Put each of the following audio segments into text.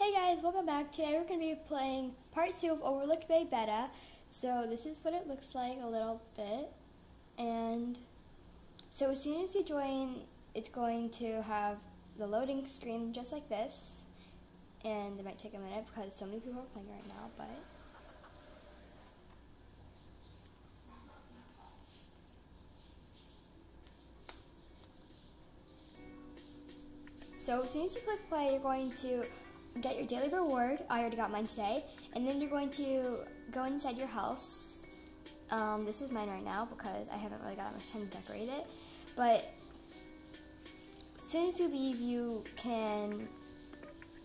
Hey guys, welcome back. Today we're going to be playing part 2 of Overlook Bay Beta. So this is what it looks like a little bit. And so as soon as you join, it's going to have the loading screen just like this. And it might take a minute because so many people are playing right now, but... So as soon as you click play, you're going to get your daily reward. I already got mine today. And then you're going to go inside your house. Um, this is mine right now because I haven't really got much time to decorate it. But as soon as you leave, you can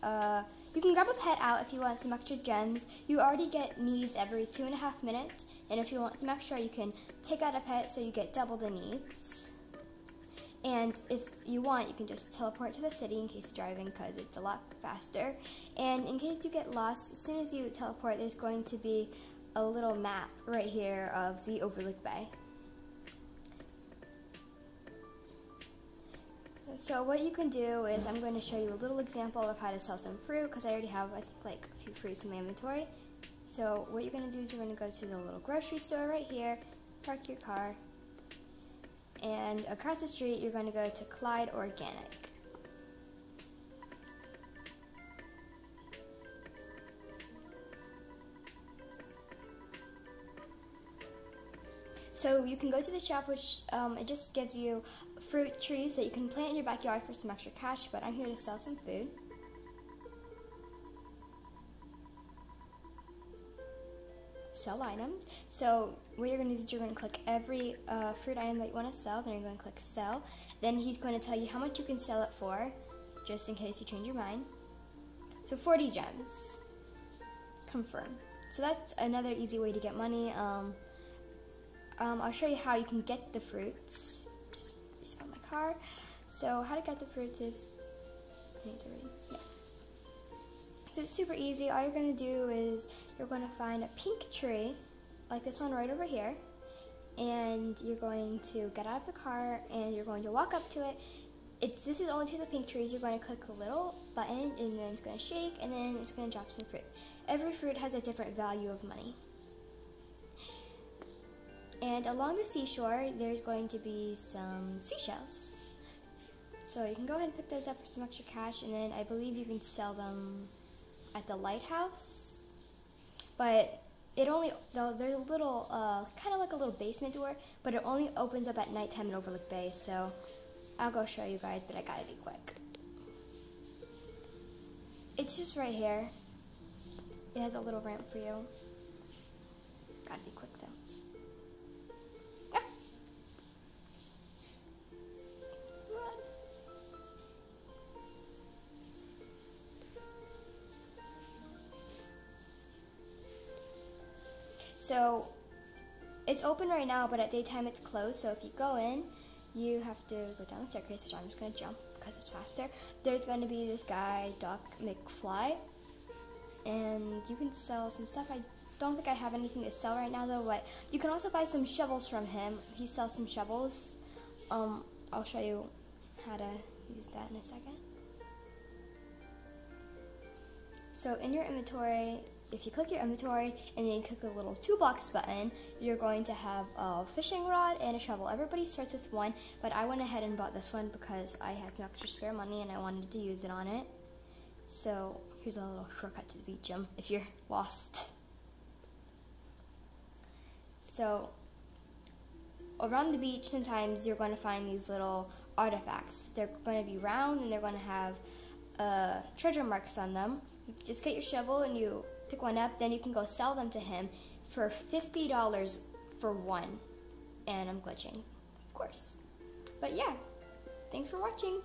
uh, you can grab a pet out if you want some extra gems. You already get needs every two and a half minutes. And if you want some extra, you can take out a pet so you get double the needs. And if you want, you can just teleport to the city in case you're driving because it's a lot faster. And in case you get lost, as soon as you teleport, there's going to be a little map right here of the Overlook Bay. So what you can do is I'm going to show you a little example of how to sell some fruit because I already have I think like a few fruits in my inventory. So what you're going to do is you're going to go to the little grocery store right here, park your car, and across the street you're going to go to Clyde Organic. So you can go to the shop which um, it just gives you fruit trees that you can plant in your backyard for some extra cash, but I'm here to sell some food. Sell items. So what you're going to do is you're going to click every uh, fruit item that you want to sell. Then you're going to click sell. Then he's going to tell you how much you can sell it for, just in case you change your mind. So 40 gems. Confirm. So that's another easy way to get money. Um, um, I'll show you how you can get the fruits. Just restart my car. So how to get the fruits is, I need to read. Yeah. So it's super easy. All you're going to do is you're going to find a pink tree, like this one right over here, and you're going to get out of the car and you're going to walk up to it. It's This is only to the pink trees. You're going to click a little button and then it's going to shake and then it's going to drop some fruit. Every fruit has a different value of money. And along the seashore, there's going to be some seashells. So you can go ahead and pick those up for some extra cash, and then I believe you can sell them at the lighthouse, but it only though there's a little uh, kind of like a little basement door, but it only opens up at nighttime in Overlook Bay. So I'll go show you guys, but I gotta be quick. It's just right here. It has a little ramp for you. So it's open right now, but at daytime it's closed. So if you go in, you have to go down the staircase, which I'm just to jump because it's faster. There's to be this guy, Doc McFly, and you can sell some stuff. I don't think I have anything to sell right now though, but you can also buy some shovels from him. He sells some shovels. Um, I'll show you how to use that in a second. So in your inventory, if you click your inventory and then you click the little toolbox button, you're going to have a fishing rod and a shovel. Everybody starts with one, but I went ahead and bought this one because I had some extra spare money and I wanted to use it on it. So here's a little shortcut to the beach gym if you're lost. So around the beach, sometimes you're going to find these little artifacts. They're going to be round and they're going to have uh, treasure marks on them. You just get your shovel and you pick one up, then you can go sell them to him for $50 for one. And I'm glitching, of course. But yeah, thanks for watching.